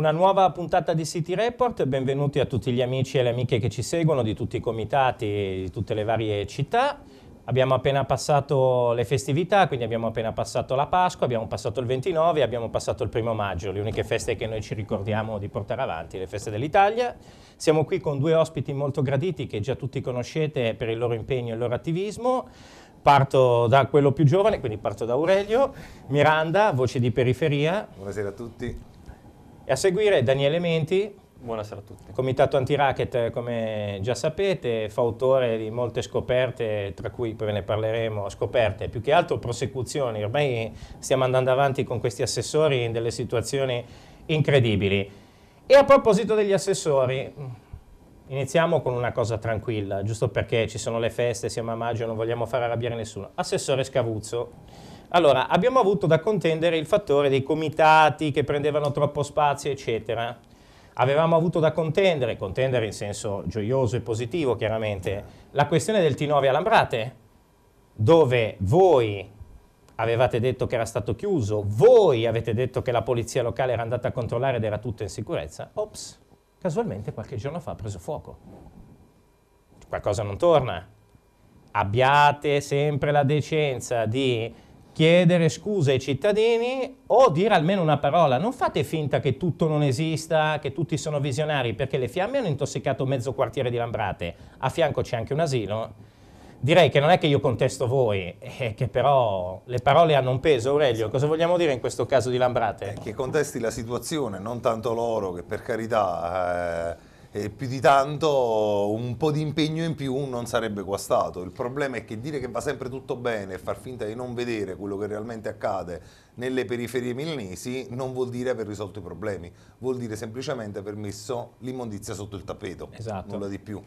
Una nuova puntata di City Report, benvenuti a tutti gli amici e le amiche che ci seguono di tutti i comitati, di tutte le varie città. Abbiamo appena passato le festività, quindi abbiamo appena passato la Pasqua, abbiamo passato il 29 e abbiamo passato il primo maggio, le uniche feste che noi ci ricordiamo di portare avanti, le feste dell'Italia. Siamo qui con due ospiti molto graditi che già tutti conoscete per il loro impegno e il loro attivismo. Parto da quello più giovane, quindi parto da Aurelio. Miranda, voce di periferia. Buonasera a tutti. E a seguire Daniele Menti, Buonasera a tutti. Comitato Anti-Racket, come già sapete, fautore di molte scoperte, tra cui poi ve ne parleremo, scoperte, più che altro prosecuzioni. Ormai stiamo andando avanti con questi assessori in delle situazioni incredibili. E a proposito degli assessori, iniziamo con una cosa tranquilla, giusto perché ci sono le feste, siamo a maggio, non vogliamo far arrabbiare nessuno. Assessore Scavuzzo. Allora, abbiamo avuto da contendere il fattore dei comitati che prendevano troppo spazio, eccetera. Avevamo avuto da contendere, contendere in senso gioioso e positivo chiaramente, la questione del T9 a Lambrate, dove voi avevate detto che era stato chiuso, voi avete detto che la polizia locale era andata a controllare ed era tutto in sicurezza. Ops, casualmente qualche giorno fa ha preso fuoco. Qualcosa non torna. Abbiate sempre la decenza di chiedere scuse ai cittadini o dire almeno una parola. Non fate finta che tutto non esista, che tutti sono visionari, perché le fiamme hanno intossicato mezzo quartiere di Lambrate. A fianco c'è anche un asilo. Direi che non è che io contesto voi, è che però le parole hanno un peso. Aurelio, cosa vogliamo dire in questo caso di Lambrate? Eh, che contesti la situazione, non tanto loro, che per carità... Eh e più di tanto un po' di impegno in più non sarebbe guastato. Il problema è che dire che va sempre tutto bene e far finta di non vedere quello che realmente accade nelle periferie milanesi non vuol dire aver risolto i problemi, vuol dire semplicemente aver messo l'immondizia sotto il tappeto, esatto. nulla di più.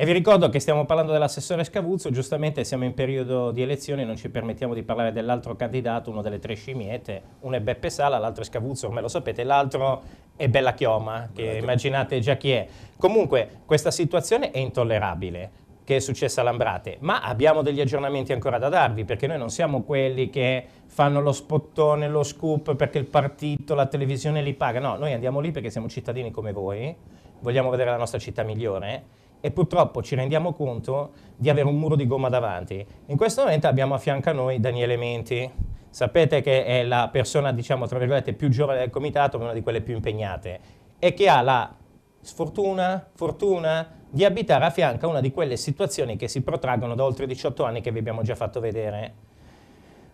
E vi ricordo che stiamo parlando dell'assessore Scavuzzo, giustamente siamo in periodo di elezioni, non ci permettiamo di parlare dell'altro candidato, uno delle tre scimmiette, uno è Beppe Sala, l'altro è Scavuzzo, come lo sapete, l'altro è Bella Chioma, che Bella immaginate già chi è. Comunque questa situazione è intollerabile che è successa a Lambrate, ma abbiamo degli aggiornamenti ancora da darvi, perché noi non siamo quelli che fanno lo spottone, lo scoop, perché il partito, la televisione li paga, no, noi andiamo lì perché siamo cittadini come voi, vogliamo vedere la nostra città migliore, e purtroppo ci rendiamo conto di avere un muro di gomma davanti. In questo momento abbiamo a fianco a noi Daniele Menti, sapete che è la persona, diciamo, tra virgolette, più giovane del comitato, una di quelle più impegnate, e che ha la sfortuna, fortuna, di abitare a fianco a una di quelle situazioni che si protraggono da oltre 18 anni che vi abbiamo già fatto vedere.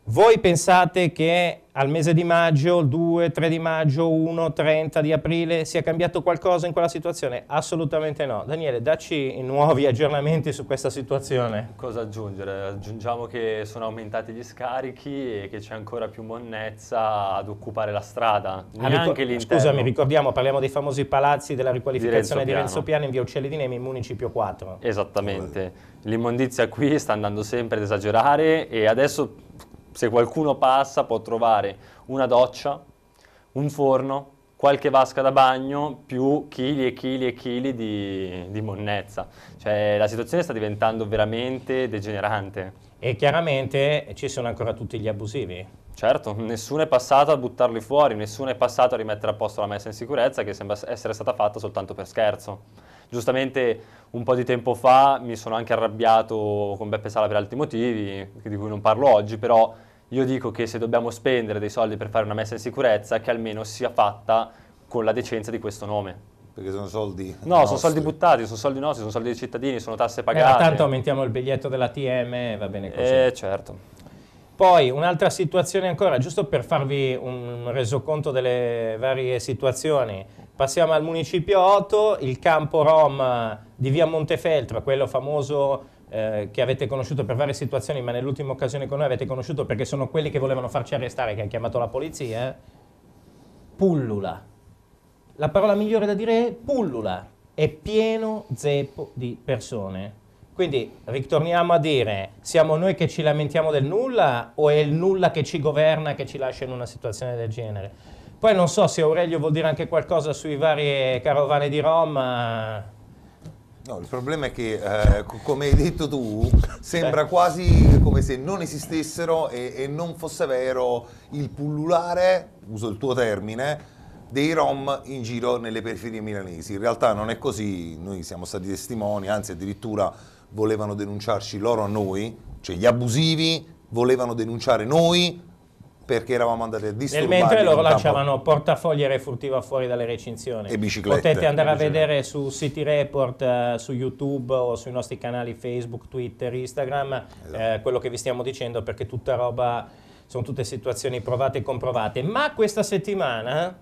Voi pensate che al mese di maggio, il 2, 3 di maggio, 1, 30 di aprile sia cambiato qualcosa in quella situazione? Assolutamente no. Daniele, dacci nuovi aggiornamenti su questa situazione. Cosa aggiungere? Aggiungiamo che sono aumentati gli scarichi e che c'è ancora più monnezza ad occupare la strada. Ah, Neanche ricor- Scusami, ricordiamo, parliamo dei famosi palazzi della riqualificazione di Renzo, di Renzo Piano in via Uccelli di Nemi, in Municipio 4. Esattamente. L'immondizia qui sta andando sempre ad esagerare e adesso se qualcuno passa può trovare una doccia, un forno, qualche vasca da bagno più chili e chili e chili di, di monnezza. Cioè la situazione sta diventando veramente degenerante. E chiaramente ci sono ancora tutti gli abusivi. Certo, nessuno è passato a buttarli fuori, nessuno è passato a rimettere a posto la messa in sicurezza che sembra essere stata fatta soltanto per scherzo. Giustamente un po' di tempo fa mi sono anche arrabbiato con Beppe Sala per altri motivi, di cui non parlo oggi, però io dico che se dobbiamo spendere dei soldi per fare una messa in sicurezza, che almeno sia fatta con la decenza di questo nome. Perché sono soldi No, nostri. sono soldi buttati, sono soldi nostri, sono soldi dei cittadini, sono tasse pagate. Eh, tanto aumentiamo il biglietto dell'ATM e va bene così. Eh, certo. Poi un'altra situazione ancora, giusto per farvi un resoconto delle varie situazioni, passiamo al Municipio 8, il campo Rom di via Montefeltro, quello famoso eh, che avete conosciuto per varie situazioni, ma nell'ultima occasione con noi avete conosciuto perché sono quelli che volevano farci arrestare, che hanno chiamato la polizia, eh? pullula. La parola migliore da dire è pullula. È pieno zeppo di persone. Quindi ritorniamo a dire, siamo noi che ci lamentiamo del nulla o è il nulla che ci governa che ci lascia in una situazione del genere? Poi non so se Aurelio vuol dire anche qualcosa sui vari carovane di Roma, No, il problema è che, eh, come hai detto tu, sembra quasi come se non esistessero e, e, non fosse vero il pullulare, uso il tuo termine, dei rom in giro nelle periferie milanesi. In realtà non è così, noi siamo stati testimoni, anzi addirittura volevano denunciarci loro a noi, cioè gli abusivi volevano denunciare noi perché eravamo andati a disturbare. Nel mentre loro lanciavano portafogli e refurtiva fuori dalle recinzioni. E biciclette. Potete andare a vedere su City Report, eh, su YouTube o sui nostri canali Facebook, Twitter, Instagram esatto. eh, quello che vi stiamo dicendo perché tutta roba, sono tutte situazioni provate e comprovate. Ma questa settimana,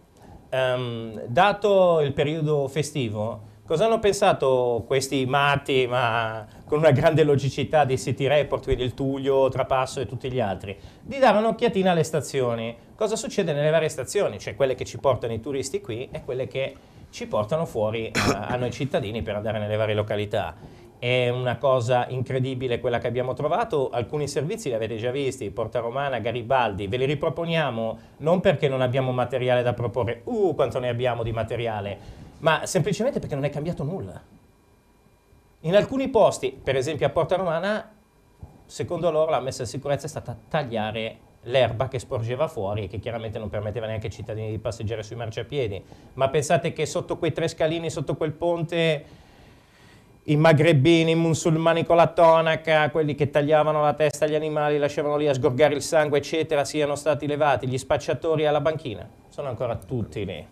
ehm, dato il periodo festivo, Cosa hanno pensato questi matti, ma con una grande logicità di City Report, quindi il Tullio, Trapasso e tutti gli altri? Di dare un'occhiatina alle stazioni. Cosa succede nelle varie stazioni? Cioè quelle che ci portano i turisti qui e quelle che ci portano fuori a, a noi cittadini per andare nelle varie località. È una cosa incredibile quella che abbiamo trovato, alcuni servizi li avete già visti, Porta Romana, Garibaldi, ve li riproponiamo non perché non abbiamo materiale da proporre, uh quanto ne abbiamo di materiale, ma semplicemente perché non è cambiato nulla. In alcuni posti, per esempio a Porta Romana, secondo loro la messa in sicurezza è stata tagliare l'erba che sporgeva fuori e che chiaramente non permetteva neanche ai cittadini di passeggiare sui marciapiedi. Ma pensate che sotto quei tre scalini, sotto quel ponte, i magrebini, i musulmani con la tonaca, quelli che tagliavano la testa agli animali, lasciavano lì a sgorgare il sangue, eccetera, siano stati levati, gli spacciatori alla banchina, sono ancora tutti lì.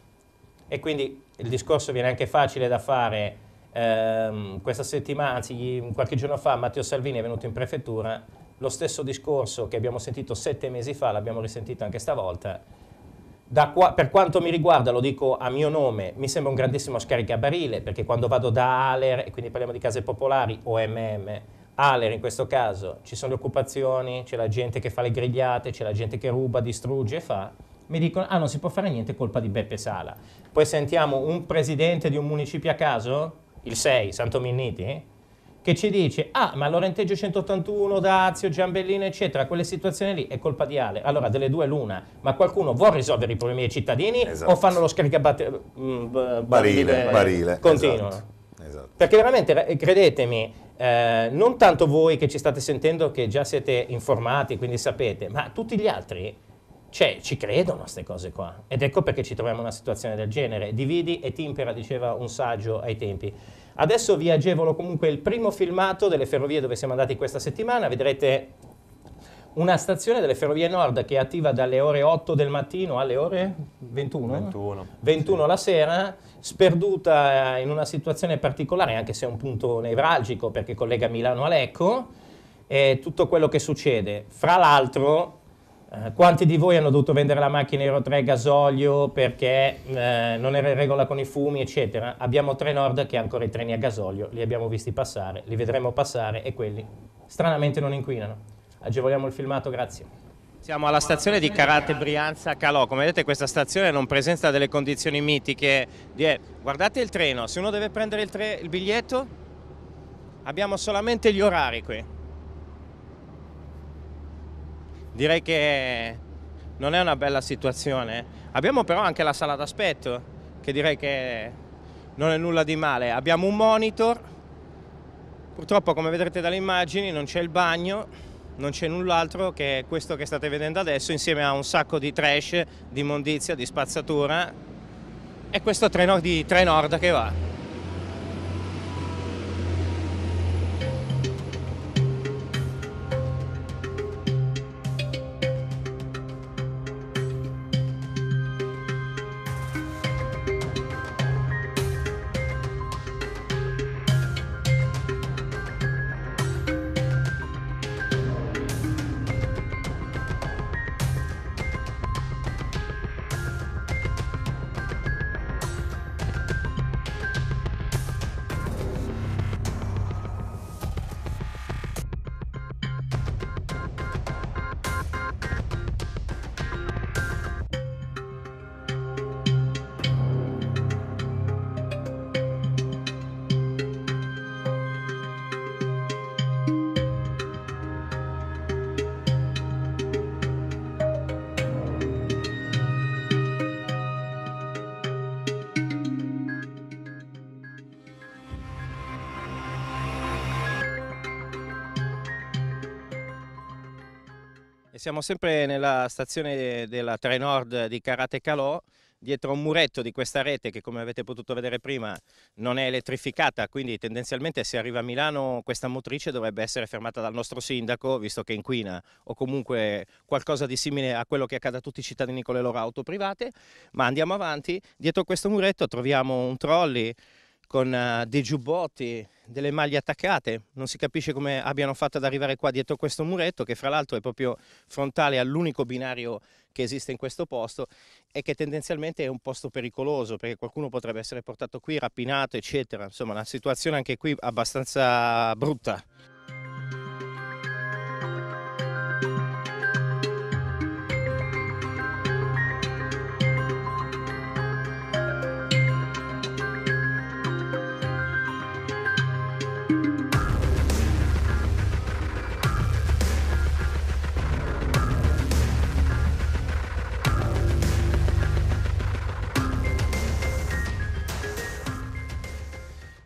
E quindi il discorso viene anche facile da fare. Eh, questa settimana, anzi qualche giorno fa, Matteo Salvini è venuto in prefettura, lo stesso discorso che abbiamo sentito sette mesi fa, l'abbiamo risentito anche stavolta. Qua, per quanto mi riguarda, lo dico a mio nome, mi sembra un grandissimo scaricabarile, perché quando vado da Aler, e quindi parliamo di case popolari, o MM, Aler in questo caso, ci sono le occupazioni, c'è la gente che fa le grigliate, c'è la gente che ruba, distrugge e fa, mi dicono, ah non si può fare niente, colpa di Beppe Sala. Poi sentiamo un presidente di un municipio a caso, il 6, Santo Minniti, che ci dice, ah ma Lorenteggio 181, Dazio, Giambellino eccetera, quelle situazioni lì è colpa di Ale. Allora delle due l'una, ma qualcuno vuole risolvere i problemi dei cittadini esatto. o fanno lo scaricabarile? Mm, barile, barile. Continuano. Esatto. Esatto. Perché veramente, credetemi, eh, non tanto voi che ci state sentendo che già siete informati, quindi sapete, ma tutti gli altri cioè, ci credono queste cose qua. Ed ecco perché ci troviamo in una situazione del genere. Dividi e timpera, diceva un saggio ai tempi. Adesso vi agevolo comunque il primo filmato delle ferrovie dove siamo andati questa settimana. Vedrete una stazione delle Ferrovie Nord che è attiva dalle ore 8 del mattino alle ore 21, 21, 21 sì. la sera, sperduta in una situazione particolare, anche se è un punto nevralgico perché collega Milano a Lecco, e tutto quello che succede. Fra l'altro, eh, quanti di voi hanno dovuto vendere la macchina Euro 3 gasolio perché eh, non era in regola con i fumi, eccetera? Abbiamo tre Nord che hanno ancora i treni a gasolio, li abbiamo visti passare, li vedremo passare e quelli stranamente non inquinano. Agevoliamo il filmato, grazie. Siamo alla stazione di Carate Brianza Calò, come vedete questa stazione non presenta delle condizioni mitiche. Guardate il treno, se uno deve prendere il, il biglietto abbiamo solamente gli orari qui direi che non è una bella situazione. Abbiamo però anche la sala d'aspetto, che direi che non è nulla di male. Abbiamo un monitor, purtroppo come vedrete dalle immagini non c'è il bagno, non c'è null'altro che questo che state vedendo adesso insieme a un sacco di trash, di immondizia, di spazzatura e questo treno di Trenord che va. Siamo sempre nella stazione della Trenord di Karate Calò, dietro un muretto di questa rete che come avete potuto vedere prima non è elettrificata, quindi tendenzialmente se arriva a Milano questa motrice dovrebbe essere fermata dal nostro sindaco, visto che inquina, o comunque qualcosa di simile a quello che accade a tutti i cittadini con le loro auto private, ma andiamo avanti, dietro questo muretto troviamo un trolley con uh, dei giubbotti, delle maglie attaccate, non si capisce come abbiano fatto ad arrivare qua dietro questo muretto che fra l'altro è proprio frontale all'unico binario che esiste in questo posto e che tendenzialmente è un posto pericoloso perché qualcuno potrebbe essere portato qui, rapinato eccetera, insomma una situazione anche qui abbastanza brutta.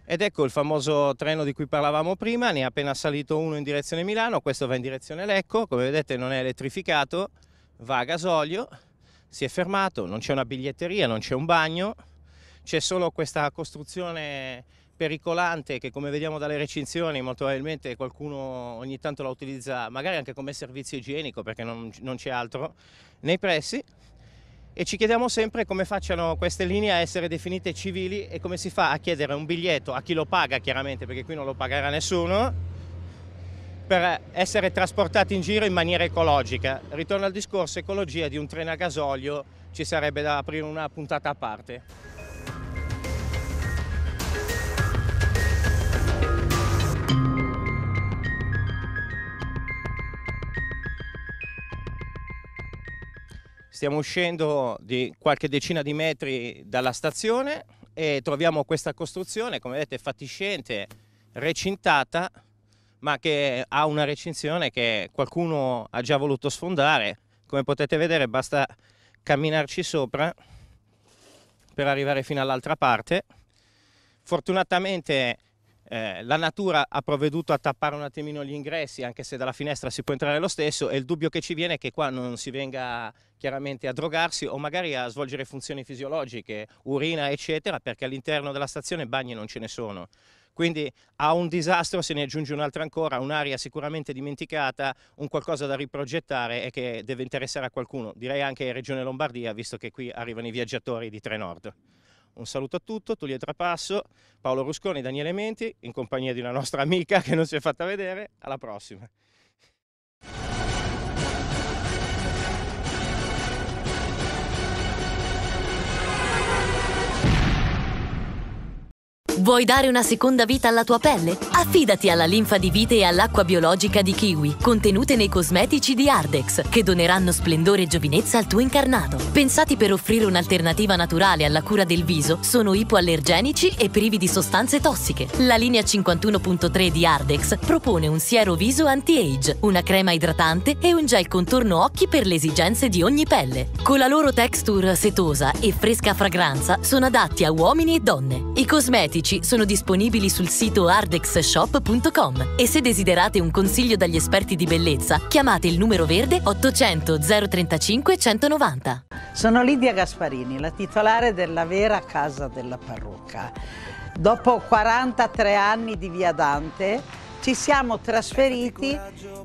Ed ecco il famoso treno di cui parlavamo prima, ne è appena salito uno in direzione Milano, questo va in direzione Lecco, come vedete non è elettrificato, va a gasolio, si è fermato, non c'è una biglietteria, non c'è un bagno, c'è solo questa costruzione pericolante che come vediamo dalle recinzioni molto probabilmente qualcuno ogni tanto la utilizza magari anche come servizio igienico perché non, non c'è altro nei pressi e ci chiediamo sempre come facciano queste linee a essere definite civili e come si fa a chiedere un biglietto a chi lo paga chiaramente perché qui non lo pagherà nessuno per essere trasportati in giro in maniera ecologica. Ritorno al discorso ecologia di un treno a gasolio, ci sarebbe da aprire una puntata a parte. Stiamo uscendo di qualche decina di metri dalla stazione e troviamo questa costruzione, come vedete fatiscente, recintata, ma che ha una recinzione che qualcuno ha già voluto sfondare. Come potete vedere basta camminarci sopra per arrivare fino all'altra parte. Fortunatamente eh, la natura ha provveduto a tappare un attimino gli ingressi, anche se dalla finestra si può entrare lo stesso, e il dubbio che ci viene è che qua non si venga chiaramente a drogarsi o magari a svolgere funzioni fisiologiche, urina eccetera, perché all'interno della stazione bagni non ce ne sono. Quindi a un disastro se ne aggiunge un'altra ancora, un'area sicuramente dimenticata, un qualcosa da riprogettare e che deve interessare a qualcuno, direi anche Regione Lombardia, visto che qui arrivano i viaggiatori di Trenord. Un saluto a tutti, Tullio Trapasso, Paolo Rusconi, Daniele Menti, in compagnia di una nostra amica che non si è fatta vedere. Alla prossima. Vuoi dare una seconda vita alla tua pelle? Affidati alla linfa di vite e all'acqua biologica di kiwi, contenute nei cosmetici di Ardex, che doneranno splendore e giovinezza al tuo incarnato. Pensati per offrire un'alternativa naturale alla cura del viso, sono ipoallergenici e privi di sostanze tossiche. La linea 51.3 di Ardex propone un siero viso anti-age, una crema idratante e un gel contorno occhi per le esigenze di ogni pelle. Con la loro texture setosa e fresca fragranza, sono adatti a uomini e donne. I cosmetici sono disponibili sul sito ardexshop.com e se desiderate un consiglio dagli esperti di bellezza, chiamate il numero verde 800 035 190. Sono Lidia Gasparini, la titolare della vera casa della parrucca. Dopo 43 anni di Via Dante, ci siamo trasferiti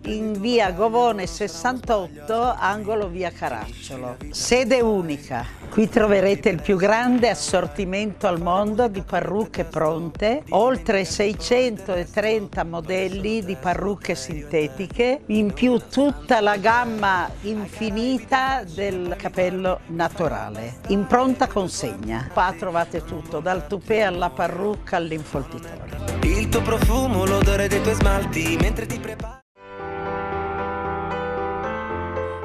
in via Govone 68, angolo via Caracciolo. Sede unica. Qui troverete il più grande assortimento al mondo di parrucche pronte, oltre 630 modelli di parrucche sintetiche, in più tutta la gamma infinita del capello naturale. In pronta consegna. Qua trovate tutto, dal tupè alla parrucca all'infoltitore. Il tuo profumo, l'odore dei tuoi smalti mentre ti prepari.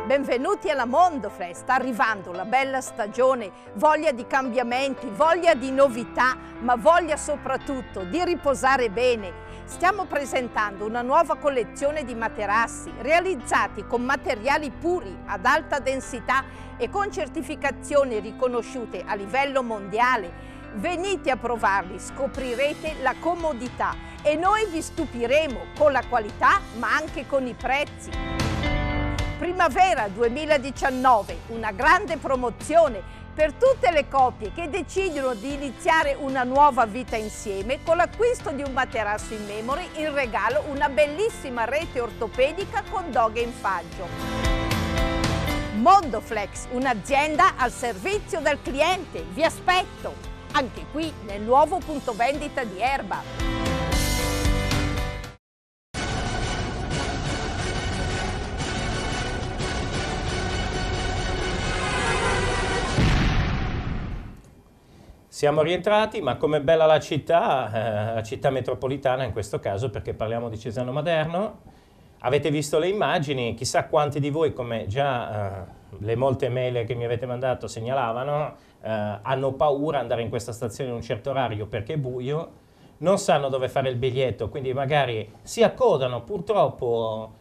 Benvenuti alla Mondofest, sta arrivando la bella stagione, voglia di cambiamenti, voglia di novità, ma voglia soprattutto di riposare bene. Stiamo presentando una nuova collezione di materassi realizzati con materiali puri ad alta densità e con certificazioni riconosciute a livello mondiale. Venite a provarli, scoprirete la comodità e noi vi stupiremo con la qualità ma anche con i prezzi. Primavera 2019, una grande promozione per tutte le coppie che decidono di iniziare una nuova vita insieme con l'acquisto di un materasso in memory in regalo una bellissima rete ortopedica con doghe in faggio. Mondoflex, un'azienda al servizio del cliente. Vi aspetto anche qui nel nuovo punto vendita di Erba. Siamo rientrati, ma come bella la città, eh, la città metropolitana in questo caso, perché parliamo di Cesano Maderno. Avete visto le immagini, chissà quanti di voi, come già eh, le molte mail che mi avete mandato segnalavano, eh, hanno paura di andare in questa stazione in un certo orario perché è buio, non sanno dove fare il biglietto, quindi magari si accodano purtroppo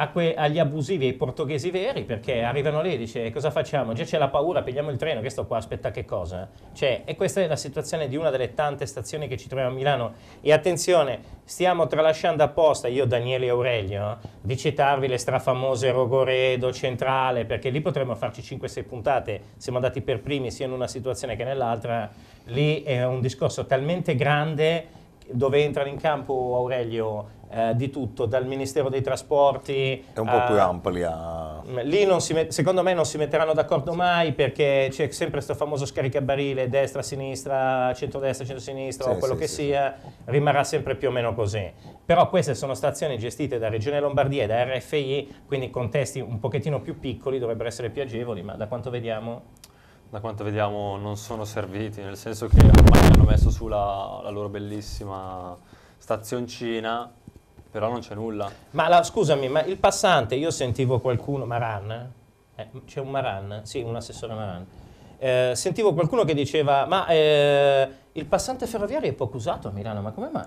agli abusivi, ai portoghesi veri, perché arrivano lì e dice cosa facciamo? Già c'è la paura, pigliamo il treno, che sto qua, aspetta che cosa? Cioè, e questa è la situazione di una delle tante stazioni che ci troviamo a Milano. E attenzione, stiamo tralasciando apposta, io Daniele Aurelio, di citarvi le strafamose Rogoredo, Centrale, perché lì potremmo farci 5-6 puntate, siamo andati per primi sia in una situazione che nell'altra, lì è un discorso talmente grande dove entrano in campo Aurelio eh, di tutto, dal Ministero dei Trasporti. È un po' più ampia. Lì met- secondo me non si metteranno d'accordo mai perché c'è sempre questo famoso scaricabarile destra, sinistra, centrodestra, centrosinistra sì, o quello sì, che sì, sia, rimarrà sempre più o meno così. Però queste sono stazioni gestite da Regione Lombardia e da RFI, quindi contesti un pochettino più piccoli, dovrebbero essere più agevoli, ma da quanto vediamo da quanto vediamo non sono serviti, nel senso che ormai hanno messo su la, la loro bellissima stazioncina però non c'è nulla. Ma la, scusami, ma il passante, io sentivo qualcuno, Maran, eh, c'è un Maran, sì, un assessore Maran, eh, sentivo qualcuno che diceva, ma eh, il passante ferroviario è poco usato a Milano, ma come mai?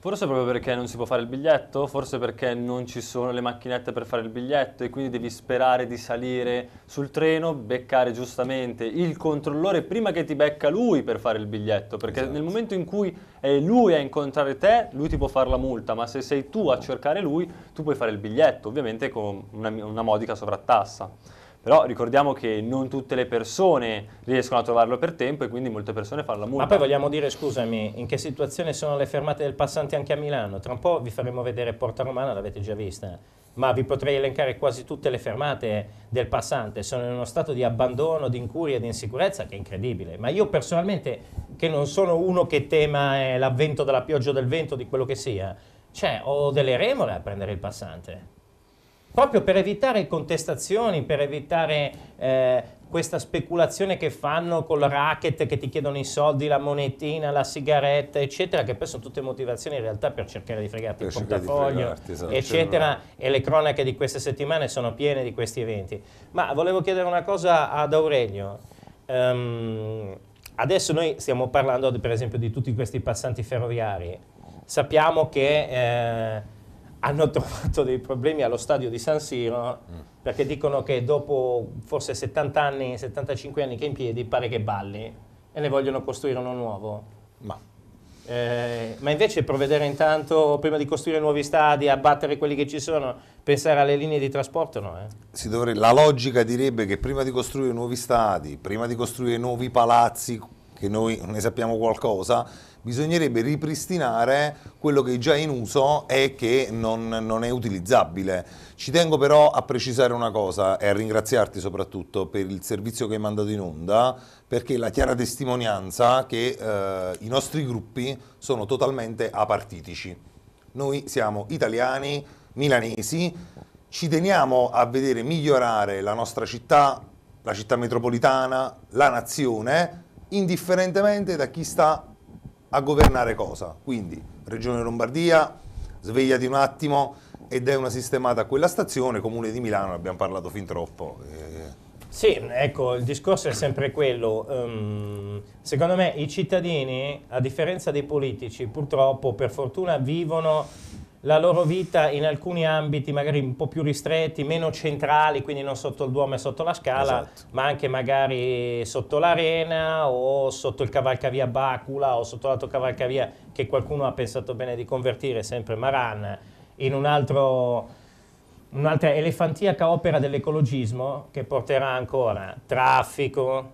Forse proprio perché non si può fare il biglietto, forse perché non ci sono le macchinette per fare il biglietto e quindi devi sperare di salire sul treno, beccare giustamente il controllore prima che ti becca lui per fare il biglietto, perché esatto. nel momento in cui è lui a incontrare te, lui ti può fare la multa, ma se sei tu a cercare lui, tu puoi fare il biglietto, ovviamente con una, una modica sovrattassa. Però ricordiamo che non tutte le persone riescono a trovarlo per tempo e quindi molte persone fanno la multa. Ma poi vogliamo dire, scusami, in che situazione sono le fermate del passante anche a Milano? Tra un po' vi faremo vedere Porta Romana, l'avete già vista, ma vi potrei elencare quasi tutte le fermate del passante. Sono in uno stato di abbandono, di incuria, di insicurezza che è incredibile. Ma io personalmente, che non sono uno che tema eh, l'avvento della pioggia o del vento, di quello che sia, cioè ho delle remore a prendere il passante proprio per evitare contestazioni, per evitare eh, questa speculazione che fanno con la racket che ti chiedono i soldi, la monetina, la sigaretta, eccetera, che poi sono tutte motivazioni in realtà per cercare di fregarti per il portafoglio, esatto, eccetera, e le cronache di queste settimane sono piene di questi eventi. Ma volevo chiedere una cosa ad Aurelio. Um, adesso noi stiamo parlando per esempio di tutti questi passanti ferroviari. Sappiamo che... Eh, hanno trovato dei problemi allo stadio di San Siro mm. perché dicono che dopo forse 70 anni, 75 anni che è in piedi pare che balli e ne vogliono costruire uno nuovo. Ma, eh, ma invece provvedere intanto, prima di costruire nuovi stadi, abbattere quelli che ci sono, pensare alle linee di trasporto no? Eh? Dovrebbe, la logica direbbe che prima di costruire nuovi stadi, prima di costruire nuovi palazzi, che noi ne sappiamo qualcosa, bisognerebbe ripristinare quello che è già in uso e che non, non, è utilizzabile. Ci tengo però a precisare una cosa e a ringraziarti soprattutto per il servizio che hai mandato in onda, perché è la chiara testimonianza che eh, i nostri gruppi sono totalmente apartitici. Noi siamo italiani, milanesi, ci teniamo a vedere migliorare la nostra città, la città metropolitana, la nazione, indifferentemente da chi sta a governare cosa? Quindi Regione Lombardia, svegliati un attimo ed è una sistemata a quella stazione, Comune di Milano, abbiamo parlato fin troppo. Eh. Sì, ecco, il discorso è sempre quello. Um, secondo me i cittadini, a differenza dei politici, purtroppo, per fortuna, vivono la loro vita in alcuni ambiti magari un po' più ristretti, meno centrali, quindi non sotto il Duomo e sotto la Scala, esatto. ma anche magari sotto l'Arena o sotto il cavalcavia Bacula o sotto l'altro cavalcavia che qualcuno ha pensato bene di convertire, sempre Maran, in un altro un'altra elefantiaca opera dell'ecologismo che porterà ancora traffico,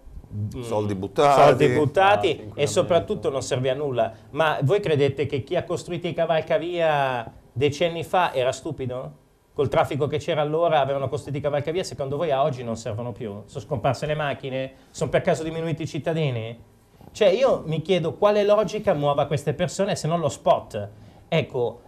Soldi buttati. soldi buttati Ah, e soprattutto non serve a nulla. Ma voi credete che chi ha costruito i cavalcavia decenni fa era stupido? Col traffico che c'era allora avevano costruito i cavalcavia, secondo voi a oggi non servono più? Sono scomparse le macchine? Sono per caso diminuiti i cittadini? Cioè io mi chiedo quale logica muova queste persone se non lo spot. Ecco,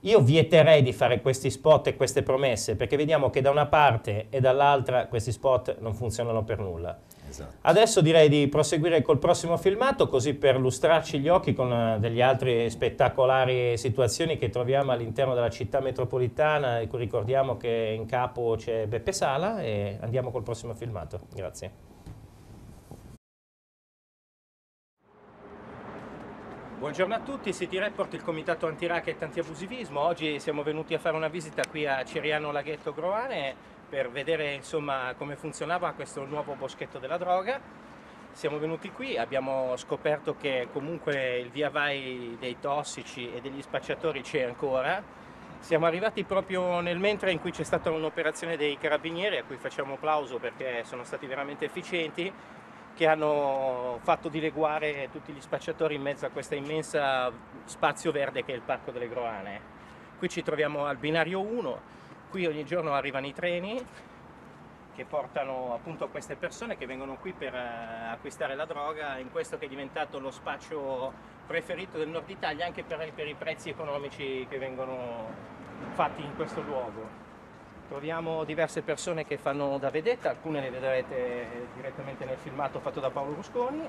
io vieterei di fare questi spot e queste promesse perché vediamo che da una parte e dall'altra questi spot non funzionano per nulla. Esatto. Adesso direi di proseguire col prossimo filmato così per lustrarci gli occhi con eh, degli altri spettacolari situazioni che troviamo all'interno della città metropolitana e ricordiamo che in capo c'è Beppe Sala e andiamo col prossimo filmato. Grazie. Buongiorno a tutti, City Report, il comitato anti-racket e anti-abusivismo. Oggi siamo venuti a fare una visita qui a Ciriano Laghetto Groane per vedere insomma come funzionava questo nuovo boschetto della droga. Siamo venuti qui, abbiamo scoperto che comunque il via vai dei tossici e degli spacciatori c'è ancora. Siamo arrivati proprio nel mentre in cui c'è stata un'operazione dei carabinieri a cui facciamo applauso perché sono stati veramente efficienti che hanno fatto dileguare tutti gli spacciatori in mezzo a questa immensa spazio verde che è il Parco delle Groane. Qui ci troviamo al binario 1, qui ogni giorno arrivano i treni che portano appunto queste persone che vengono qui per eh, acquistare la droga in questo che è diventato lo spaccio preferito del nord Italia anche per, per i prezzi economici che vengono fatti in questo luogo. Troviamo diverse persone che fanno da vedetta, alcune le vedrete direttamente nel filmato fatto da Paolo Rusconi.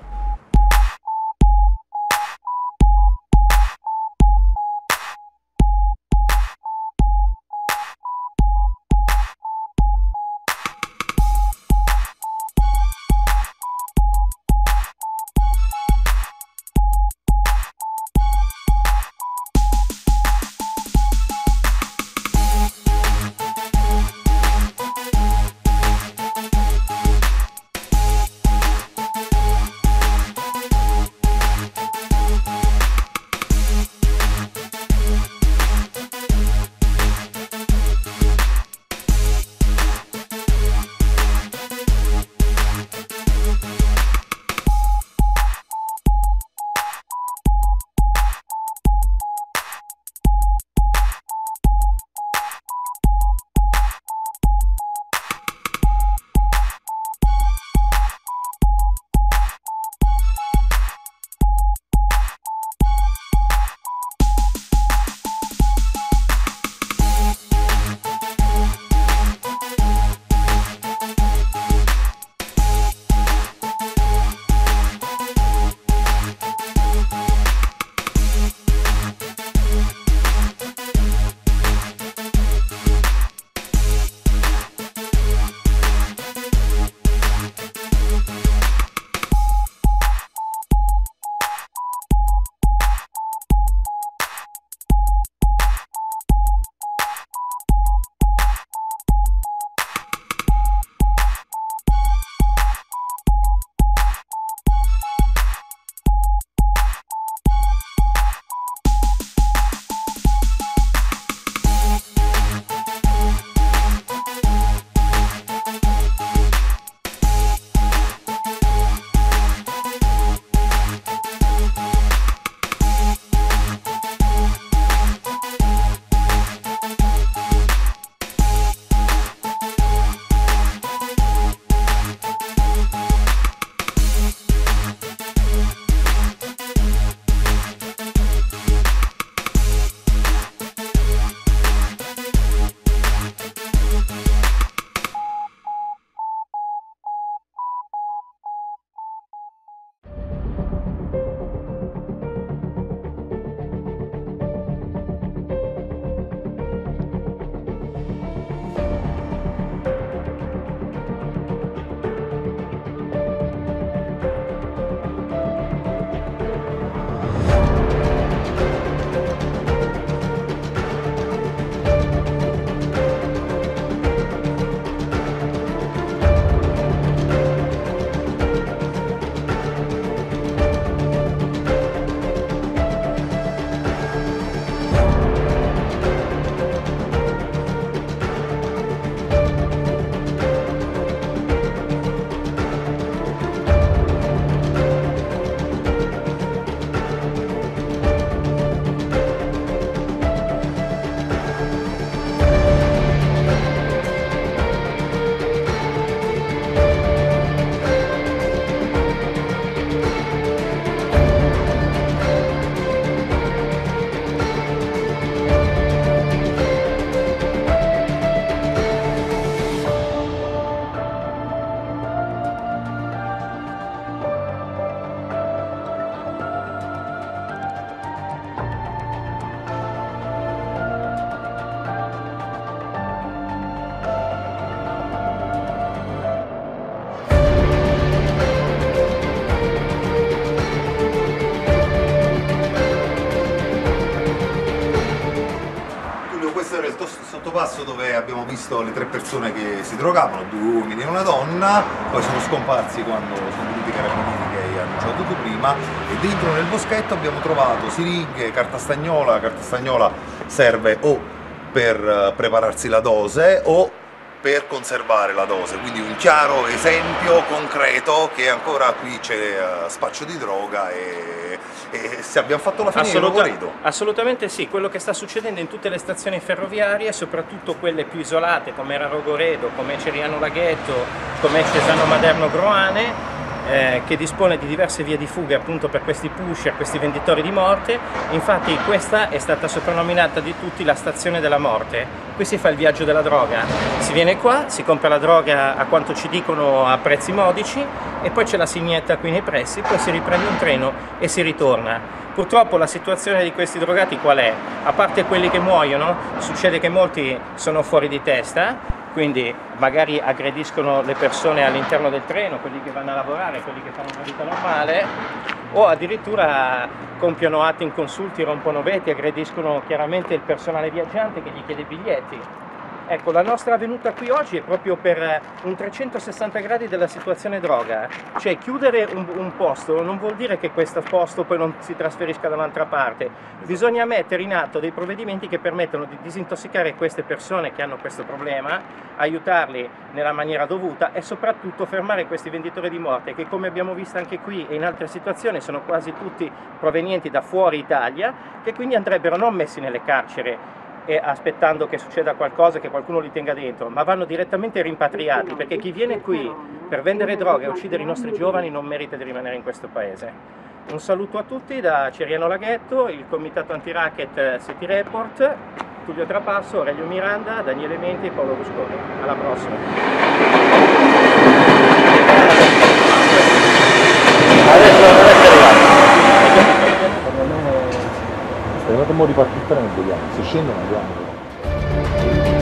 Visto le tre persone che si drogavano, due uomini e una donna, poi sono scomparsi quando sono venuti i carabinieri che hai annunciato tu prima e dentro nel boschetto abbiamo trovato siringhe, carta stagnola, la carta stagnola serve o per eh, prepararsi la dose o per conservare la dose, quindi un chiaro esempio concreto che ancora qui c'è eh, spaccio di droga e, e se abbiamo fatto la fine di Assoluta- Rogoredo. assolutamente sì, quello che sta succedendo in tutte le stazioni ferroviarie, soprattutto quelle più isolate come era Rogoredo, come Ceriano Laghetto, come Cesano Maderno Groane, eh, che dispone di diverse vie di fuga appunto per questi pusher, questi venditori di morte. Infatti questa è stata soprannominata di tutti la stazione della morte. Qui si fa il viaggio della droga, si viene qua, si compra la droga a quanto ci dicono a prezzi modici e poi c'è la signetta qui nei pressi, poi si riprende un treno e si ritorna. Purtroppo la situazione di questi drogati qual è? A parte quelli che muoiono, succede che molti sono fuori di testa, quindi magari aggrediscono le persone all'interno del treno, quelli che vanno a lavorare, quelli che fanno una vita normale, o addirittura compiono atti inconsulti, rompono veti, aggrediscono chiaramente il personale viaggiante che gli chiede biglietti. Ecco, la nostra venuta qui oggi è proprio per eh, un 360 gradi della situazione droga, cioè chiudere un, un posto non vuol dire che questo posto poi non si trasferisca da un'altra parte, bisogna mettere in atto dei provvedimenti che permettono di disintossicare queste persone che hanno questo problema, aiutarli nella maniera dovuta e soprattutto fermare questi venditori di morte che come abbiamo visto anche qui e in altre situazioni sono quasi tutti provenienti da fuori Italia, che quindi andrebbero non messi nelle carceri e aspettando che succeda qualcosa, che qualcuno li tenga dentro, ma vanno direttamente rimpatriati, perché chi viene qui per vendere droga e uccidere i nostri giovani non merita di rimanere in questo paese. Un saluto a tutti da Ceriano Laghetto, il Comitato Antiracket City Report, Tullio Trapasso, Aurelio Miranda, Daniele Menti e Paolo Rusconi. Alla prossima. Se arrivato a mo' riparte il treno vediamo, se scendono andiamo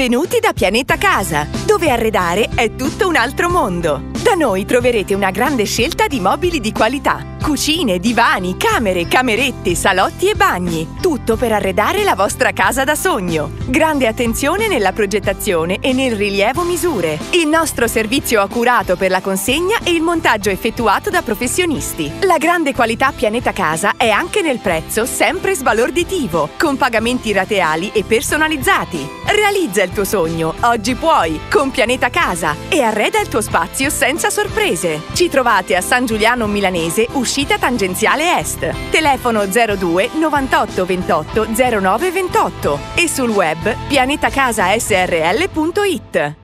Benvenuti da Pianeta Casa, dove arredare è tutto un altro mondo. Da noi troverete una grande scelta di mobili di qualità. Cucine, divani, camere, camerette, salotti e bagni. Tutto per arredare la vostra casa da sogno. Grande attenzione nella progettazione e nel rilievo misure. Il nostro servizio accurato per la consegna e il montaggio effettuato da professionisti. La grande qualità Pianeta Casa è anche nel prezzo sempre sbalorditivo, con pagamenti rateali e personalizzati. Realizza il tuo sogno, oggi puoi, con Pianeta Casa e arreda il tuo spazio senza sorprese. Ci trovate a San Giuliano Milanese, uscita tangenziale est. Telefono 02 98 28 09 28 e sul web pianetacasasrl.it.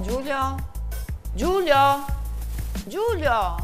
Giulio? Giulio? Giulio?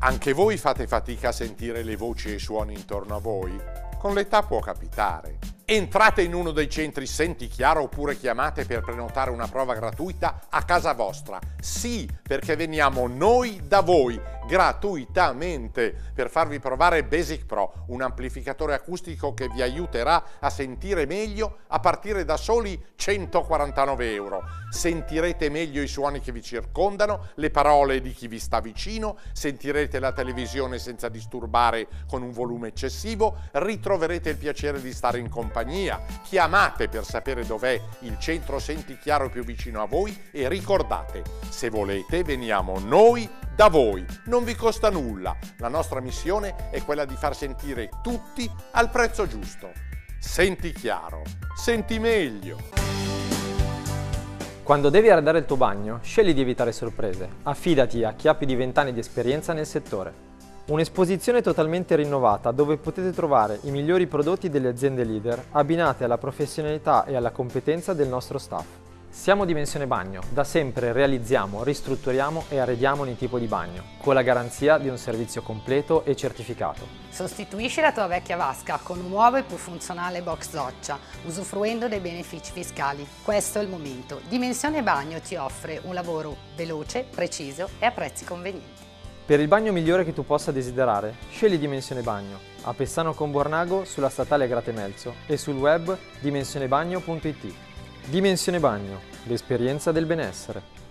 Anche voi fate fatica a sentire le voci e i suoni intorno a voi? Con l'età può capitare. Entrate in uno dei centri Senti Chiaro oppure chiamate per prenotare una prova gratuita a casa vostra. Sì, perché veniamo noi da voi gratuitamente per farvi provare Basic Pro, un amplificatore acustico che vi aiuterà a sentire meglio a partire da soli 149 euro. Sentirete meglio i suoni che vi circondano, le parole di chi vi sta vicino, sentirete la televisione senza disturbare con un volume eccessivo, ritroverete il piacere di stare in compagnia. Chiamate per sapere dov'è il centro Senti Chiaro più vicino a voi e ricordate, se volete veniamo noi da voi. Non vi costa nulla. La nostra missione è quella di far sentire tutti al prezzo giusto. Senti chiaro, senti meglio. Quando devi arredare il tuo bagno, scegli di evitare sorprese. Affidati a chi ha più di 20 anni di esperienza nel settore. Un'esposizione totalmente rinnovata dove potete trovare i migliori prodotti delle aziende leader abbinate alla professionalità e alla competenza del nostro staff. Siamo Dimensione Bagno, da sempre realizziamo, ristrutturiamo e arrediamo ogni tipo di bagno, con la garanzia di un servizio completo e certificato. Sostituisci la tua vecchia vasca con un nuovo e più funzionale box doccia, usufruendo dei benefici fiscali. Questo è il momento. Dimensione Bagno ti offre un lavoro veloce, preciso e a prezzi convenienti. Per il bagno migliore che tu possa desiderare, scegli Dimensione Bagno, a Pessano con Bornago sulla statale Gratemelzo e sul web dimensionebagno.it. Dimensione Bagno, l'esperienza del benessere.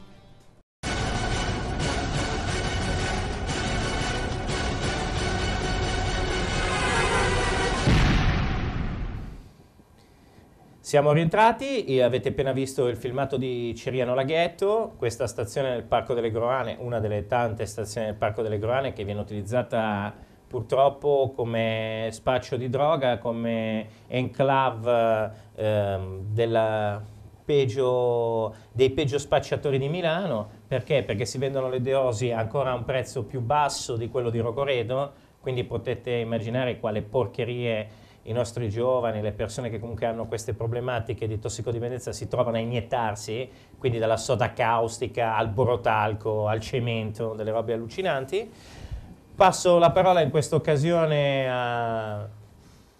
Siamo rientrati e avete appena visto il filmato di Ciriano Laghetto, questa stazione del Parco delle Groane, una delle tante stazioni del Parco delle Groane che viene utilizzata purtroppo come spaccio di droga, come enclave della peggio, dei peggio spacciatori di Milano. Perché? Perché si vendono le dosi ancora a un prezzo più basso di quello di Rogoredo, quindi potete immaginare quale porcherie i nostri giovani, le persone che comunque hanno queste problematiche di tossicodipendenza si trovano a iniettarsi, quindi dalla soda caustica al borotalco, al cemento, delle robe allucinanti. Passo la parola in questa occasione a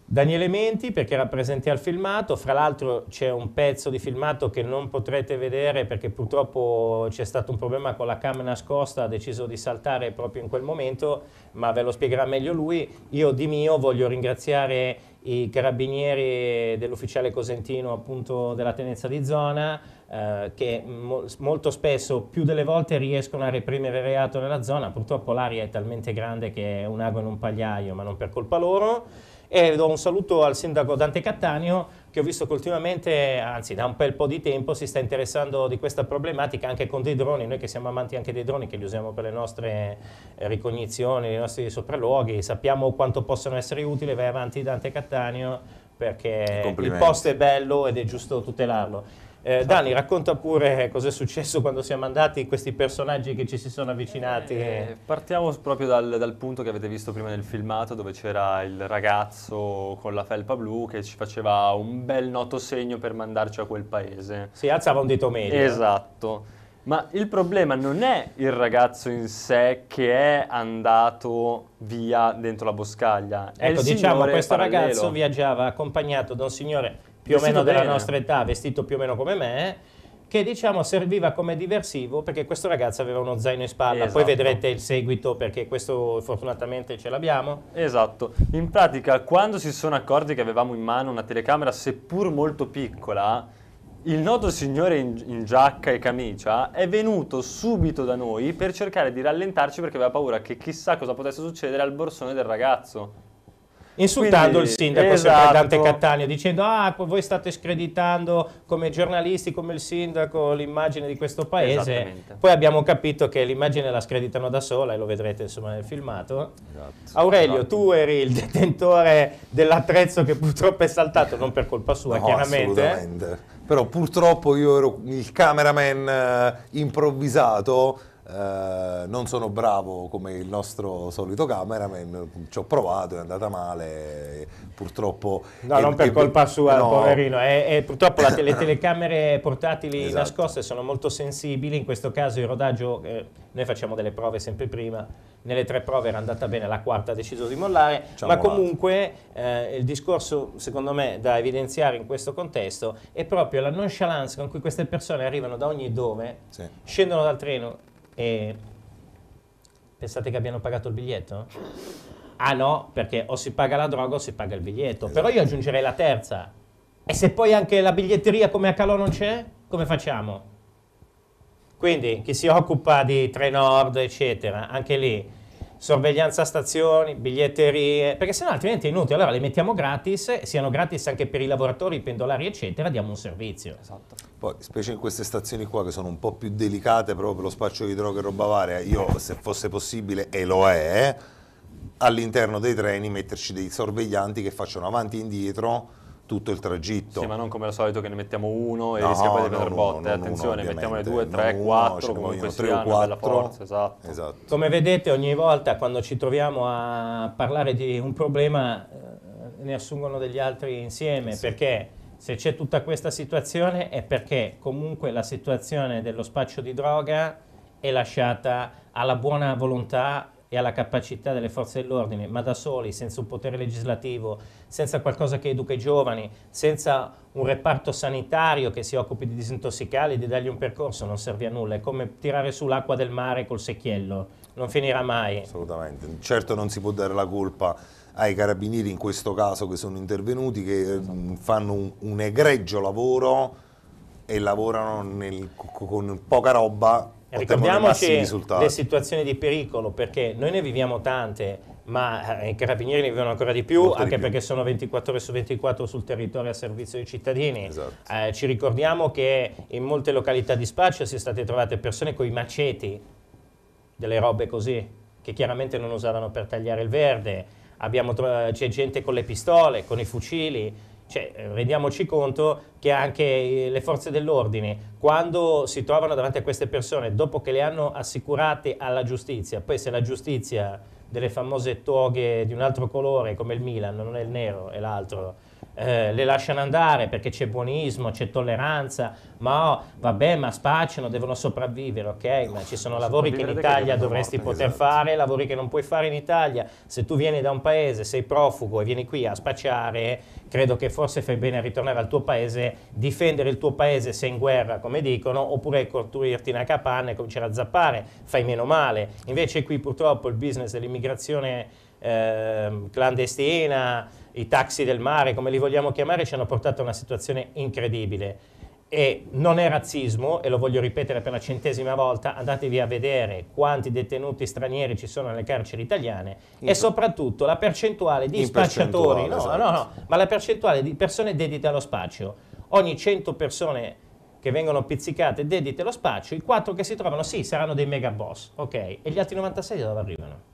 Daniele Menti perché era presente al filmato, fra l'altro c'è un pezzo di filmato che non potrete vedere perché purtroppo c'è stato un problema con la camera nascosta, ha deciso di saltare proprio in quel momento, ma ve lo spiegherà meglio lui. Io di mio voglio ringraziare i carabinieri dell'ufficiale Cosentino appunto della tenenza di zona eh, che mo molto spesso, più delle volte riescono a reprimere il reato nella zona, purtroppo l'aria è talmente grande che è un ago in un pagliaio, ma non per colpa loro. E do un saluto al sindaco Dante Cattaneo che ho visto che ultimamente, anzi da un bel po' di tempo, si sta interessando di questa problematica anche con dei droni, noi che siamo amanti anche dei droni, che li usiamo per le nostre eh, ricognizioni, i nostri sopralluoghi, sappiamo quanto possono essere utili, vai avanti Dante Cattaneo perché il posto è bello ed è giusto tutelarlo. Eh, Dani, racconta pure cosa è successo quando siamo andati, questi personaggi che ci si sono avvicinati. Eh, partiamo proprio dal, dal, punto che avete visto prima nel filmato, dove c'era il ragazzo con la felpa blu che ci faceva un bel noto segno per mandarci a quel paese. Si alzava un dito medio. Esatto. Ma il problema non è il ragazzo in sé che è andato via dentro la boscaglia. Ecco, diciamo, questo parallelo. ragazzo viaggiava accompagnato da un signore più o meno della bene. nostra età, vestito più o meno come me, che diciamo serviva come diversivo perché questo ragazzo aveva uno zaino in spalla, esatto. poi vedrete il seguito perché questo fortunatamente ce l'abbiamo. Esatto, in pratica quando si sono accorti che avevamo in mano una telecamera seppur molto piccola, il noto signore in, in, giacca e camicia è venuto subito da noi per cercare di rallentarci perché aveva paura che chissà cosa potesse succedere al borsone del ragazzo insultando Quindi, il sindaco esatto. Dante Cattaneo dicendo ah voi state screditando come giornalisti come il sindaco l'immagine di questo paese poi abbiamo capito che l'immagine la screditano da sola e lo vedrete insomma nel filmato esatto. Aurelio esatto. tu eri il detentore dell'attrezzo che purtroppo è saltato non per colpa sua no, chiaramente però purtroppo io ero il cameraman eh, improvvisato eh, non sono bravo come il nostro solito cameraman, ci ho provato, è andata male, purtroppo... No, e- non per e- colpa sua, no, poverino, è, è- purtroppo la le telecamere portatili Esatto. nascoste sono molto sensibili, in questo caso il rodaggio, eh, noi facciamo delle prove sempre prima, nelle tre prove era andata bene, la quarta ha deciso di mollare, Ci ha ma comunque eh, il discorso secondo me da evidenziare in questo contesto è proprio la nonchalance con cui queste persone arrivano da ogni dove, Sì. scendono dal treno e pensate che abbiano pagato il biglietto? Ah no, perché o si paga la droga o si paga il biglietto. Però io aggiungerei la terza. E se poi anche la biglietteria come a Calò non c'è, come facciamo? Quindi chi si occupa di Trenord, eccetera, anche lì, sorveglianza stazioni, biglietterie, perché sennò altrimenti è inutile. Allora le mettiamo gratis, siano gratis anche per i lavoratori, i pendolari, eccetera, diamo un servizio. Esatto. Poi, specie in queste stazioni qua che sono un po' più delicate proprio per lo spaccio di droga e roba varia, io se fosse possibile, e lo è, all'interno dei treni metterci dei sorveglianti che facciano avanti e indietro tutto il tragitto. Sì, ma non come al solito che ne mettiamo uno e No, rischia poi di prendere uno, botte. non Attenzione, uno, mettiamone due, tre, uno, quattro, comunque tre o una bella quattro. forza, esatto. Esatto. Come vedete ogni volta quando ci troviamo a parlare di un problema eh, ne assumono degli altri insieme perché se c'è tutta questa situazione è perché comunque la situazione dello spaccio di droga è lasciata alla buona volontà e alla capacità delle forze dell'ordine, ma da soli, senza un potere legislativo, senza qualcosa che educa i giovani, senza un reparto sanitario che si occupi di disintossicarli, di dargli un percorso, non serve a nulla. È come tirare su l'acqua del mare col secchiello, non finirà mai. Assolutamente. Certo non si può dare la colpa ai carabinieri in questo caso che sono intervenuti, che eh, fanno un, un egregio lavoro e lavorano nel- co- con poca roba, Ricordiamoci le situazioni di pericolo perché noi ne viviamo tante, ma eh, i carabinieri ne vivono ancora di più, Molto di anche più. perché sono 24 ore su 24 sul territorio a servizio dei cittadini. Esatto. Eh, ci ricordiamo che in molte località di spaccio si state trovate persone con i maceti, delle robe così, che chiaramente non usavano per tagliare il verde. C'è gente con le pistole, con i fucili. Cioè, eh, rendiamoci conto che anche eh, le forze dell'ordine, quando si trovano davanti a queste persone, dopo che le hanno assicurate alla giustizia, poi se la giustizia delle famose toghe di un altro colore, come il Milan, non è il nero, è l'altro, eh, le lasciano andare perché c'è buonismo, c'è tolleranza, ma oh, vabbè, ma spacciano, devono sopravvivere, ok? Ma ci sono lavori che in Italia dovresti morte, poter esatto. fare, lavori che non puoi fare in Italia. Se tu vieni da un paese, sei profugo e vieni qui a spacciare, credo che forse fai bene a ritornare al tuo paese, difendere il tuo paese se in guerra, come dicono, oppure costruirti una capanna e cominciare a zappare, fai meno male. Invece qui purtroppo il business dell'immigrazione ehm, clandestina, i taxi del mare, come li vogliamo chiamare, ci hanno portato a una situazione incredibile. E non è razzismo, e lo voglio ripetere per la centesima volta, andatevi a vedere quanti detenuti stranieri ci sono nelle carceri italiane In- e soprattutto la percentuale di spacciatori, percentuale, no, esatto. no, no, ma la percentuale di persone dedite allo spaccio. Ogni 100 persone che vengono pizzicate dedite allo spaccio, i 4 che si trovano, sì, saranno dei mega boss, ok? E gli altri 96 da dove arrivano?